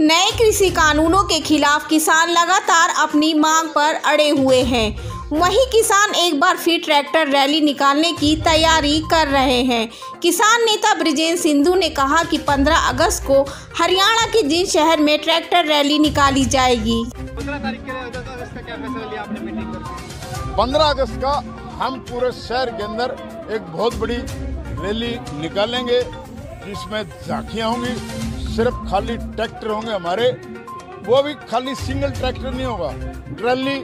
नए कृषि कानूनों के खिलाफ किसान लगातार अपनी मांग पर अड़े हुए हैं। वहीं किसान एक बार फिर ट्रैक्टर रैली निकालने की तैयारी कर रहे हैं। किसान नेता ब्रिजेश सिंधु ने कहा कि 15 अगस्त को हरियाणा के जिन शहर में ट्रैक्टर रैली निकाली जाएगी। पंद्रह तारीख के लिए दस अगस्त का क्या फैसला लिया आपने मीटिंग करके? पंद्रह अगस्त का हम पूरे शहर के अंदर एक बहुत बड़ी रैली निकालेंगे जिसमें झांकियाँ होंगी। सिर्फ़ खाली ट्रैक्टर होंगे हमारे वो भी खाली सिंगल ट्रैक्टर नहीं होगा। ट्रैली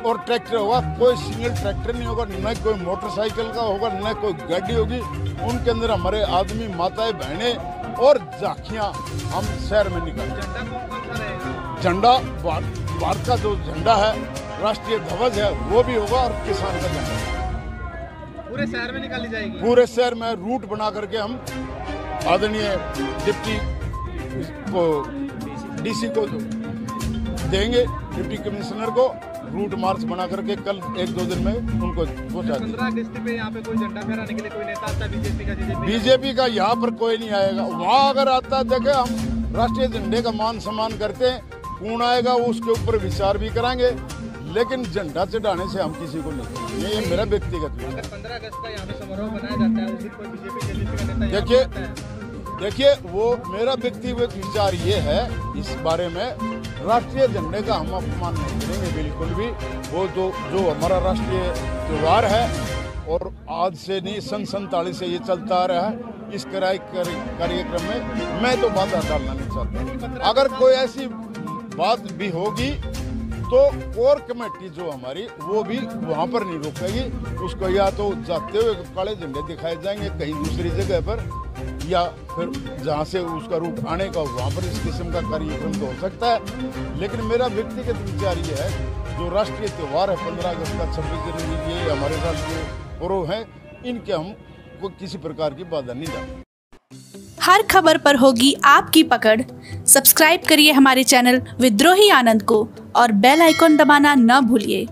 और ट्रैक्टर होगा कोई सिंगल ट्रैक्टर नहीं होगा न कोई मोटरसाइकिल का होगा न कोई गाड़ी होगी। उनके अंदर हमारे आदमी माताएँ बहनें और झांकियाँ हम शहर में निकालेंगे झंडा भारत का जो झंडा है राष्ट्रीय ध्वज है वो भी होगा और किसान का झंडा। पूरे शहर में निकाली जाएगी? पूरे शहर में रूट बना करके हम आदरणीय डिप्टी को डीसी को देंगे डिप्टी कमिश्नर को रूट मार्च बना करके कल एक दो दिन में उनको पहुँचा देंगे। पे यहाँ पे कोई झंडा फहराने के लिए कोई नेता आता बीजेपी का यहाँ पर कोई नहीं आएगा। वहाँ अगर आता देखे हम राष्ट्रीय झंडे का मान सम्मान करते हैं कौन आएगा उसके ऊपर विचार भी कराएँगे लेकिन झंडा चढ़ाने से हम किसी को नहीं ये मेरा व्यक्तिगत है देखिए देखिए, वो मेरा व्यक्तिगत विचार ये है, इस बारे में राष्ट्रीय झंडे का हम अपमान नहीं करेंगे बिल्कुल भी। वो जो जो हमारा राष्ट्रीय त्यौहार है, और आज से नहीं, सन सैतालीस से ये चलता आ रहा है, इस कार्यक्रम में मैं तो बाधा डालना नहीं चाहता। अगर कोई ऐसी बात भी होगी तो कोर कमेटी जो हमारी, वो भी वहाँ पर नहीं रोकेगी। उसको या तो जाते हुए काले झंडे दिखाए जाएँगे, कहीं दूसरी जगह पर या फिर जहाँ से उसका रूट आने का वहाँ पर इस किस्म का कार्यक्रम तो हो सकता है। लेकिन मेरा व्यक्तिगत विचार ये है, जो राष्ट्रीय त्यौहार है, पंद्रह अगस्त का, छब्बीस जनवरी ये हमारे राष्ट्रीय पर्व हैं, इनके हम को किसी प्रकार की बाधा नहीं डालेंगे हर खबर पर होगी आपकी पकड़। सब्सक्राइब करिए हमारे चैनल विद्रोही आनंद को और बेल आइकॉन दबाना न भूलिए।